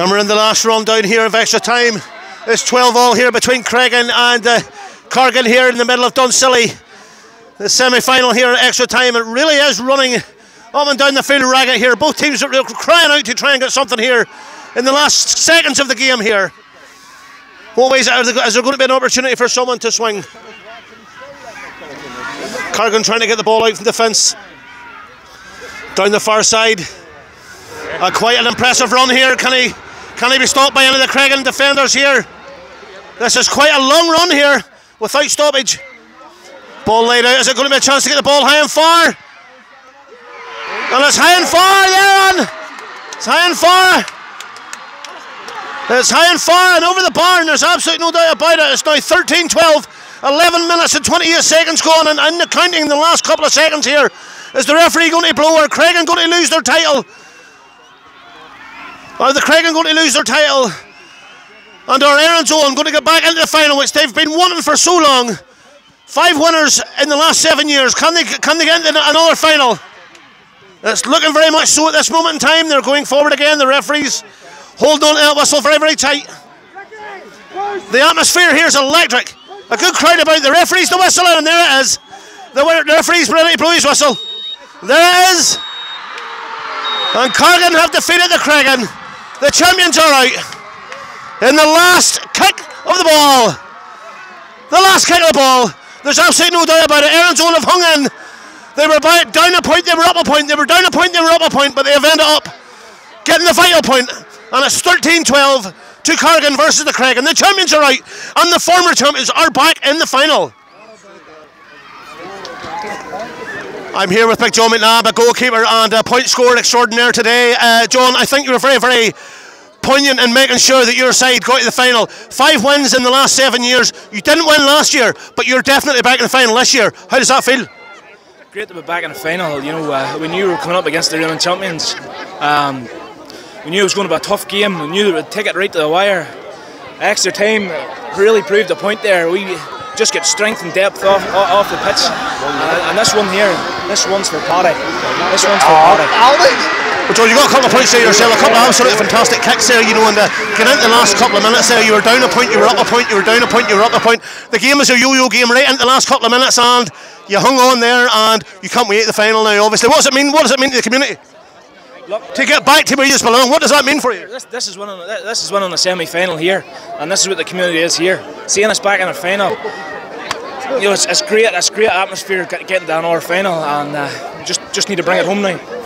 And we're in the last run down here of extra time. It's 12 all here between Creggan and uh, Cargin here in the middle of Dunsilly. The semi final here at extra time. It really is running up and down the field ragged here. Both teams are crying out to try and get something here in the last seconds of the game here. What ways is there going to be an opportunity for someone to swing? Cargin trying to get the ball out from the fence. Down the far side. Quite an impressive run here. Can he can he be stopped by any of the Creggan defenders here? This is quite a long run here without stoppage. Ball laid out. Is it going to be a chance to get the ball high and far? And it's high and far there It's high and far. It's high and far and over the bar, and there's absolutely no doubt about it. It's now 13 12, 11 minutes and 28 seconds gone, and, and counting the last couple of seconds here. Is the referee going to blow or Creggan going to lose their title? Are the Creggan going to lose their title? And are Erin's Own going to get back into the final, which they've been wanting for so long? Five winners in the last seven years. Can they, can they get into another final? It's looking very much so at this moment in time. They're going forward again. The referees hold on to that whistle very, very tight. The atmosphere here is electric. A good crowd about. The referees the whistle and there it is. The referee's ready to blow his whistle. There it is. And Cargin have defeated the Creggan. The champions are out. In the last kick of the ball. The last kick of the ball. There's absolutely no doubt about it. Erin's Own have hung in. They were down a point, they were up a point. They were down a point, they were up a point, but they have ended up getting the vital point. And it's 13 12 to Cargin versus the Creggan. The champions are out. And the former champions are back in the final. I'm here with Big John McNabb, a goalkeeper and a point scorer extraordinaire today. Uh, John, I think you were very, very poignant in making sure that your side got to the final. Five wins in the last seven years. You didn't win last year, but you're definitely back in the final this year. How does that feel? Great to be back in the final. You know, uh, we knew we were coming up against the reigning champions. Um, we knew it was going to be a tough game. We knew would take it right to the wire. Extra time really proved a point there. We just get strength and depth off, off the pitch. Uh, and this one here, this one's for Paddy. This one's for Paddy. But George, you got a couple of points there yourself, a couple of absolutely fantastic kicks there, you know, and uh, get into the last couple of minutes there, you were down a point, you were up a point, you were down a point, you were up a point. The game is a yo-yo game right into the last couple of minutes, and you hung on there, and you can't wait the final now, obviously. What does it mean? What does it mean to the community? Look, to get back to where you just belong, what does that mean for you? This, this is winning. This is winning the semi-final here, and this is what the community is here. Seeing us back in the final, you know, it's, it's great. It's great atmosphere getting down our final, and uh, just just need to bring it home now.